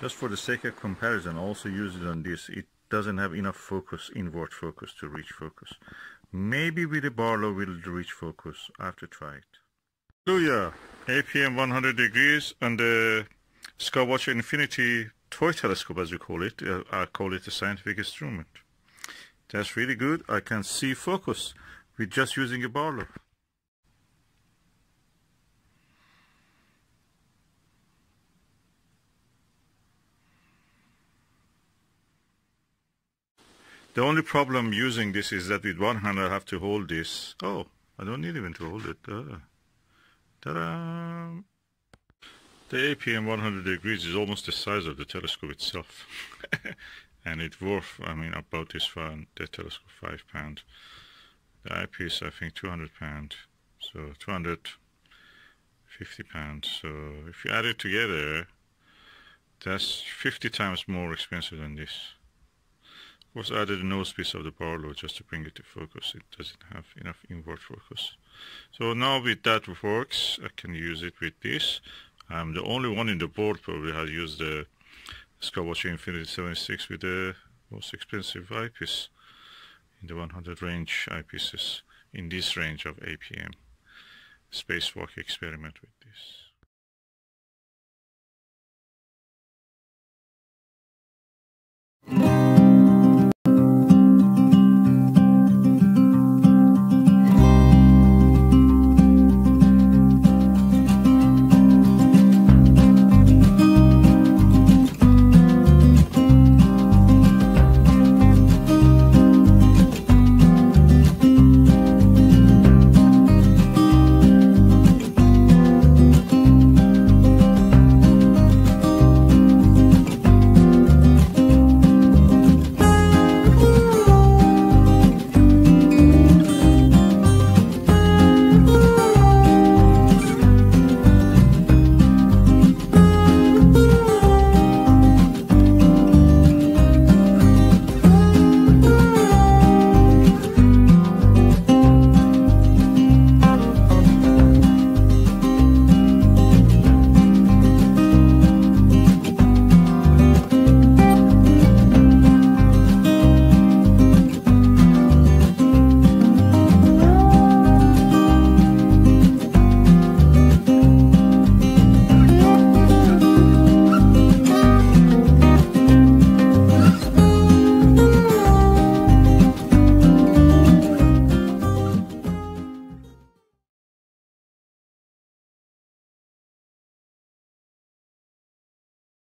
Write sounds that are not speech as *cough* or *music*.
Just for the sake of comparison, I also use it on this. It doesn't have enough focus, inward focus to reach focus. Maybe with a Barlow will reach focus. I have to try it. Hallelujah! APM 100 degrees and the Skywatcher Infinity toy telescope as we call it. Uh, I call it a scientific instrument. That's really good. I can see focus with just using a Barlow. The only problem using this is that with one hand I have to hold this. Oh, I don't need even to hold it. Uh, Ta-da! The APM 100 degrees is almost the size of the telescope itself. *laughs* and it worth, I mean, about this far, the telescope 5 pound. The eyepiece, I think, 200 pound. So 250 pounds. So if you add it together, that's 50 times more expensive than this course added a nose piece of the power Barlow just to bring it to focus. It doesn't have enough inward focus. So now with that works, I can use it with this. I'm the only one in the board probably has used the Skywatcher Infinity 76 with the most expensive eyepiece in the 100 range eyepieces in this range of APM. Spacewalk experiment with this.